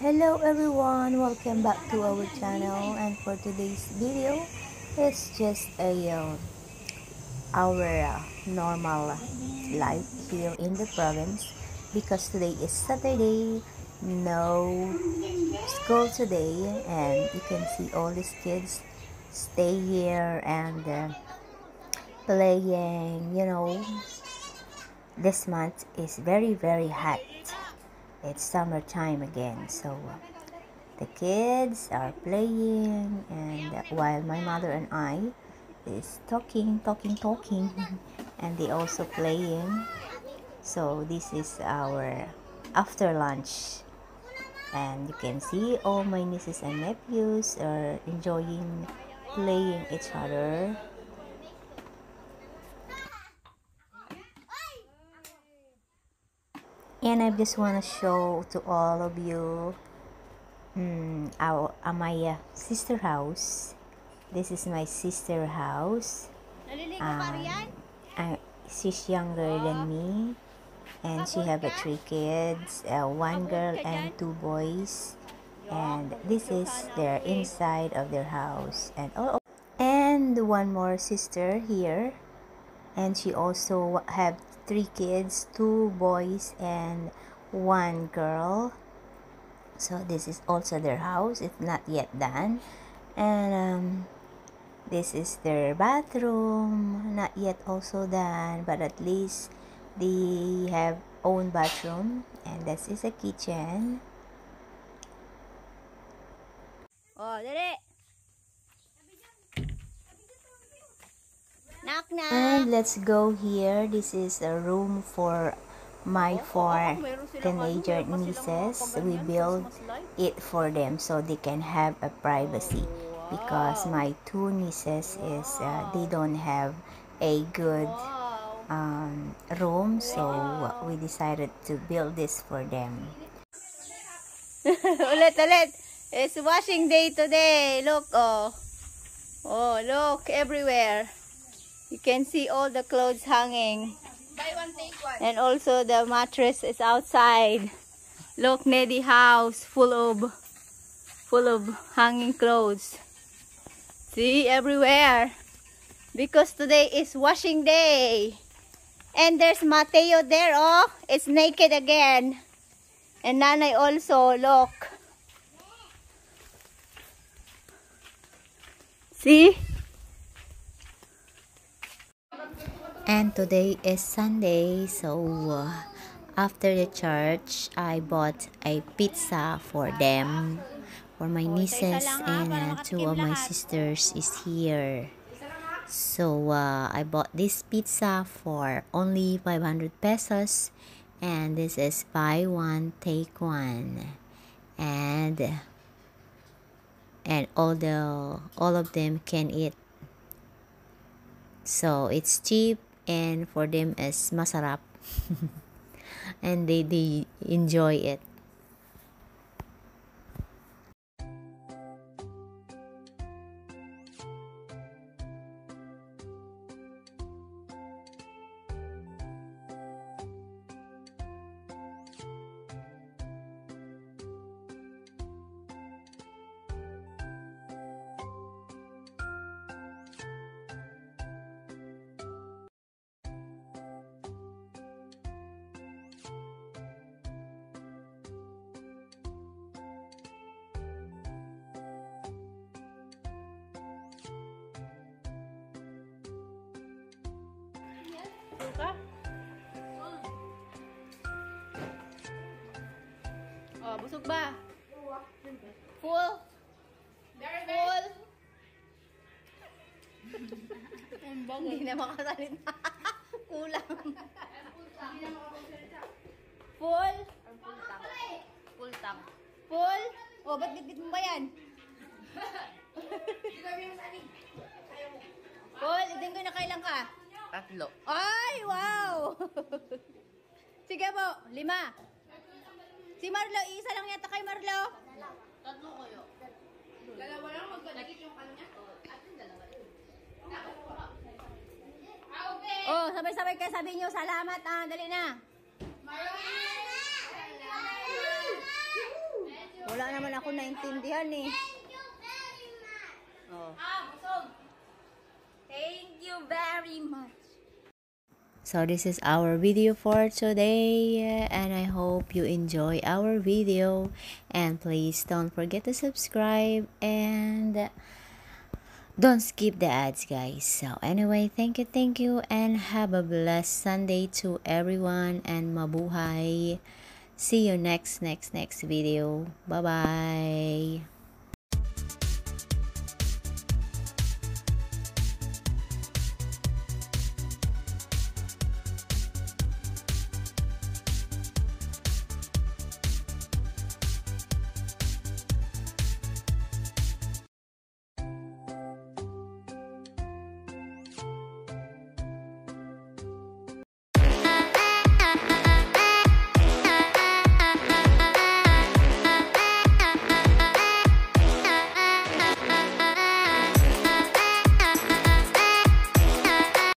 Hello everyone, welcome back to our channel and for today's video it's just a uh, our uh, normal life here in the province because today is Saturday, no school today and you can see all these kids stay here and uh, playing, you know. This month is very very hot it's summertime again so uh, the kids are playing and uh, while my mother and i is talking talking talking and they also playing. So this is our after lunch. And you can see all my nieces and nephews are enjoying playing each other and I just want to show to all of you um, our uh, my uh, sister house. This is my sister house. Um, I, she's younger than me. And she have uh, three kids uh, one girl and two boys. And this is their inside of their house. And oh, oh. And one more sister here and she also have three kids two boys and one girl. So this is also their house. It's not yet done. And um, this is their bathroom. Not yet also done but at least they have own bathroom. And this is a kitchen. Oh dali knock knock And let's go here. This is a room for my four teenager nieces. We build it for them so they can have a privacy. Because my two nieces is uh, they don't have a good um, room, so we decided to build this for them. ulit ulit it's washing day today look oh oh look everywhere you can see all the clothes hanging. Buy one, take one. and also the mattress is outside. Look Neddy house full of full of hanging clothes. See everywhere. Because today is washing day. And there's Mateo there oh it's naked again. And Nanay also look. See And today is Sunday, so uh, after the church, I bought a pizza for them. For my nieces and uh, two of my sisters is here. So uh, I bought this pizza for only 500 pesos. And this is buy one, take one. And and all the all of them can eat so it's cheap and for them is masarap. And they, they enjoy it Oh, busog ba? Full? Full? Hindi na makasalita kulang full Full tank. full oh ba't bitbit mo ba yan full itin ko na kailan ka Tatlo. Ay, wow! Sige po, lima. Si Marlo, isa lang yata kay Marlo. Tatlo kayo. Dalawa lang magkadikit yung kanya. Atin dalawa rin. Oh, sabay-sabay kayo sabi niyo, salamat ah, dali na. Wala naman ako naintindihan eh. Oh. Ah, busog. Thank you very much. So this is our video for today and I hope you enjoy our video and please don't forget to subscribe and don't skip the ads guys. So anyway, thank you, thank you and have a blessed Sunday to everyone and mabuhay. See you next next next video. Bye-bye.